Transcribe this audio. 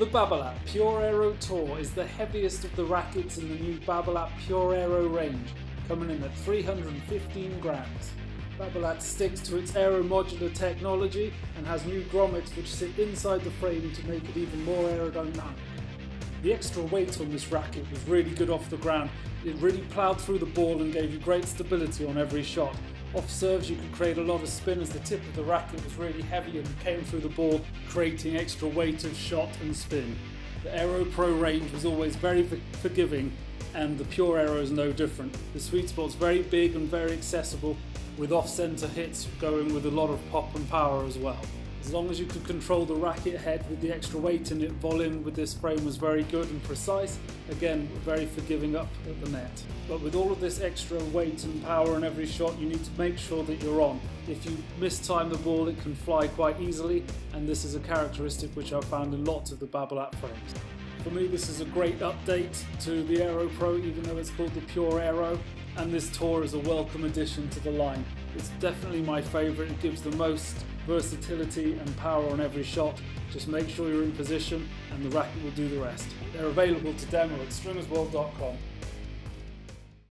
The Babolat Pure Aero Tour is the heaviest of the rackets in the new Babolat Pure Aero range, coming in at 315 grams. Babolat sticks to its aero modular technology and has new grommets which sit inside the frame to make it even more aerodynamic. The extra weight on this racket was really good off the ground. It really ploughed through the ball and gave you great stability on every shot. Off serves you could create a lot of spin as the tip of the racket was really heavy and came through the ball, creating extra weight of shot and spin. The Aero Pro range was always very forgiving and the Pure Aero is no different. The sweet spot's very big and very accessible with off-centre hits going with a lot of pop and power as well. As long as you could control the racket head with the extra weight in it, volume with this frame was very good and precise. Again, very forgiving up at the net. But with all of this extra weight and power in every shot, you need to make sure that you're on. If you mistime the ball, it can fly quite easily, and this is a characteristic which I've found in lots of the Babolat frames. For me, this is a great update to the Aero Pro, even though it's called the Pure Aero, and this tour is a welcome addition to the line. It's definitely my favourite, it gives the most versatility and power on every shot. Just make sure you're in position and the racket will do the rest. They're available to demo at stringersworld.com.